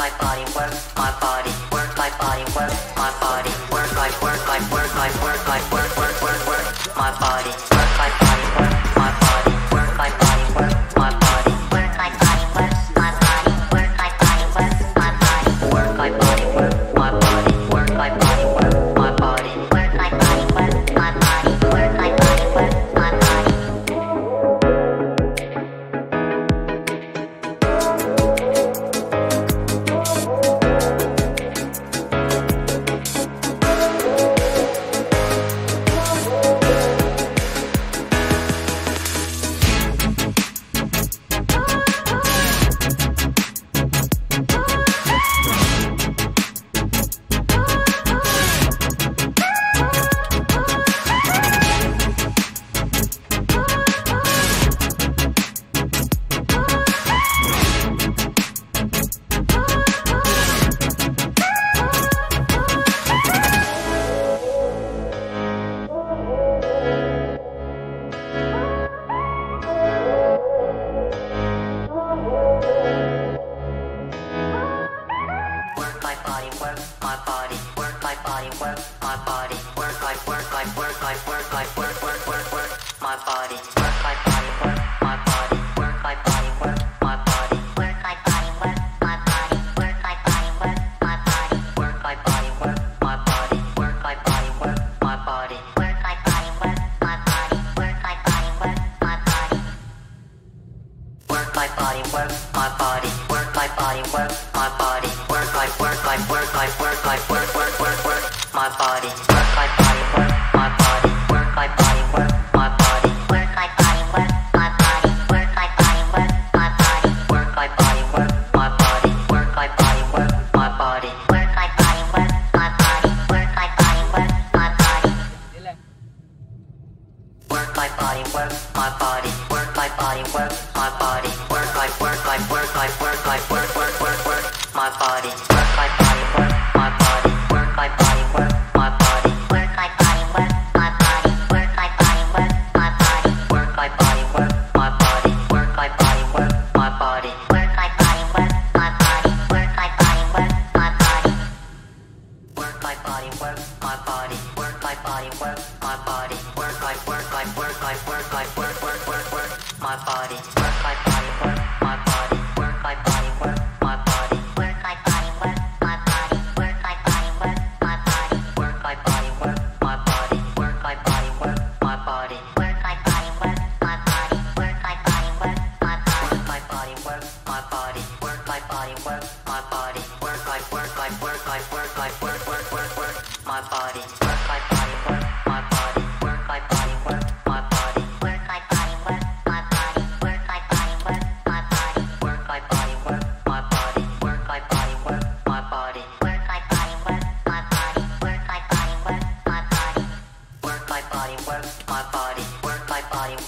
my body, work my body, work my body, work my body, work my work my work my work my work work work work my body, work my body, Work my body, work my body, work my body, work my body, work my work my work my work my work work work work my body, work my body, work my body, work my body, work my body, work my body, work my body, work my body, work my body, work my body, work my body, work my body, work my body, work my body, work my body, work my body, work my body. Work my body, work my body, work my body, work work, my body, work, my body, work, I work, I work, I work, I work. My body, work my body, work my body, work my body, work my work my work my work my work work work work my body, work my body, work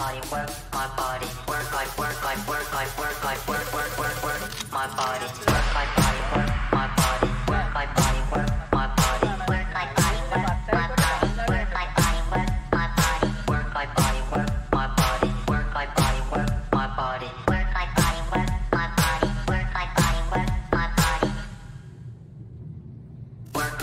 work my body, work my body, work my work my work my work my work work work work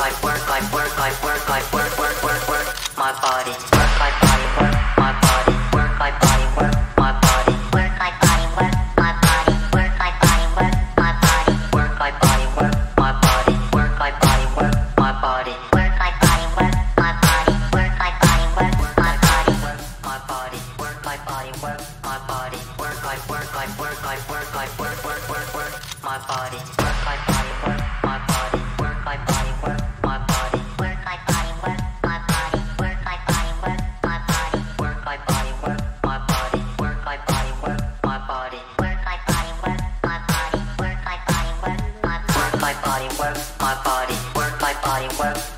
I work I work I work I work work work work my body, work my body, work my body, work my body, work my body, Work my body, work my body, work my body, work my body, work my body, work my body, work my body, work my body, work my body, work my body, work my body, work my body. work my body, work my body, work my body, work I work I work I work I work work work work my body, work my body, work body work.